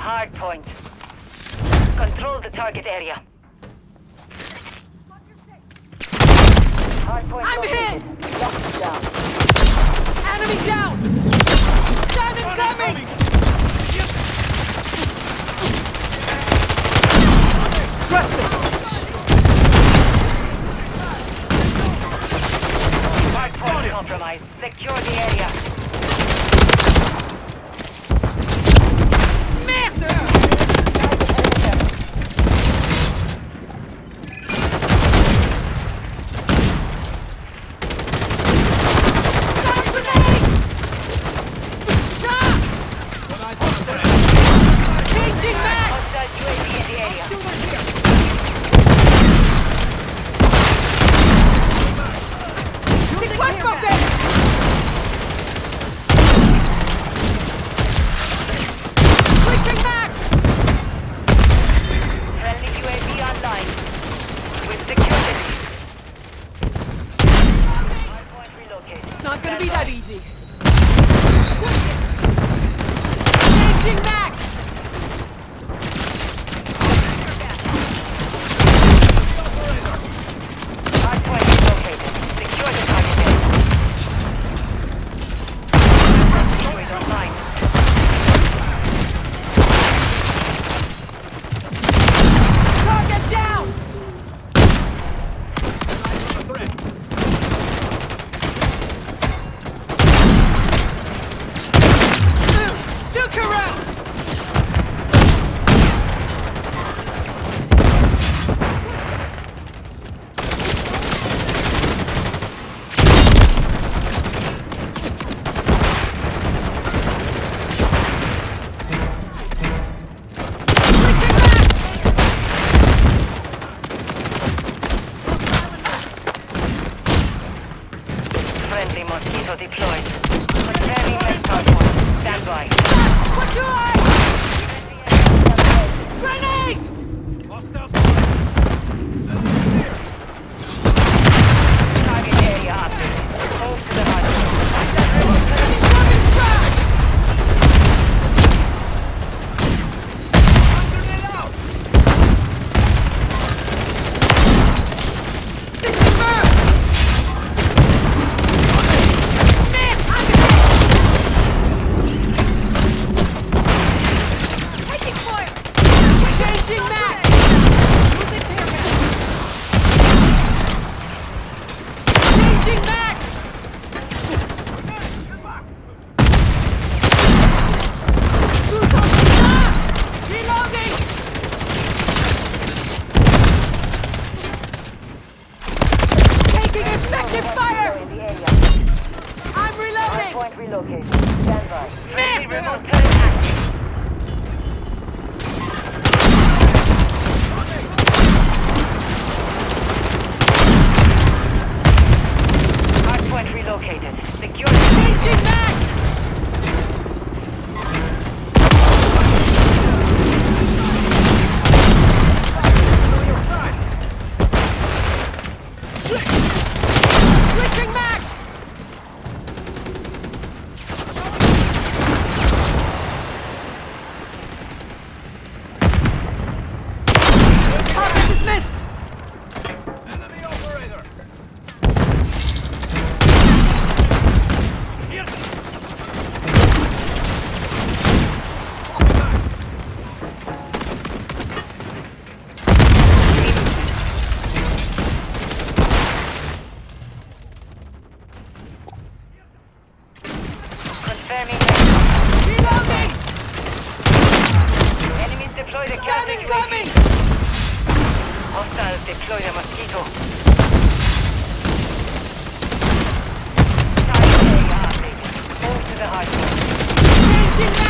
hard point. Control the target area. I'm hit! Down. Enemy down! Stand coming. Trust it! Mosquito deployed. Contrary hellstar one. Stand by. Watch your eyes! Grenade! located. Stand by. Hardpoint relocated. Security. Station match! Watch it now!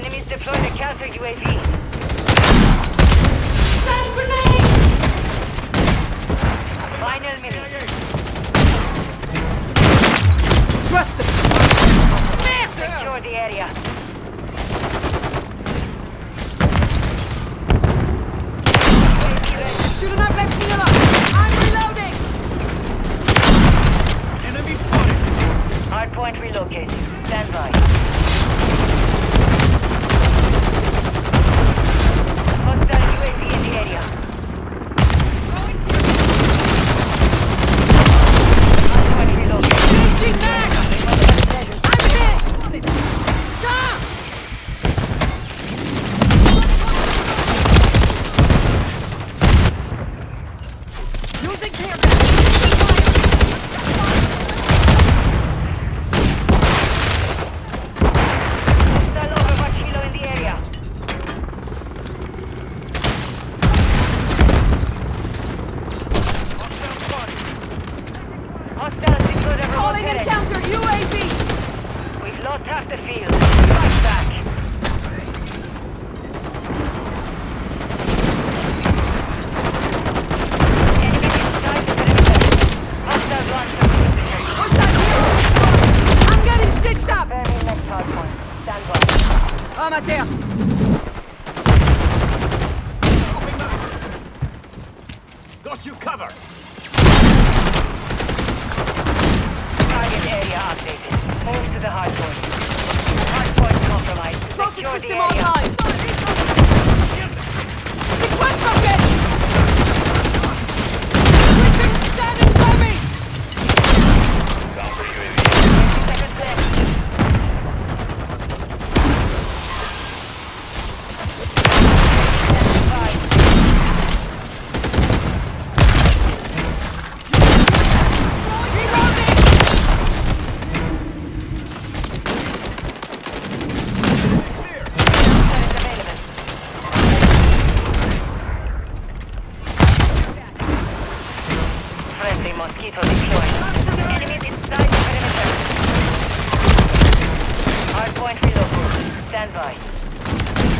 Enemies deployed a counter UAV. Stun grenade! Final minute. Trust them! Secure the area. Shouldn't have left me! I'm reloading! Enemy spotted! Hardpoint relocated. Stand by. Homme ma terre Mosquito destroyed. Enemies inside the perimeter. Hardpoint relocated. Stand by.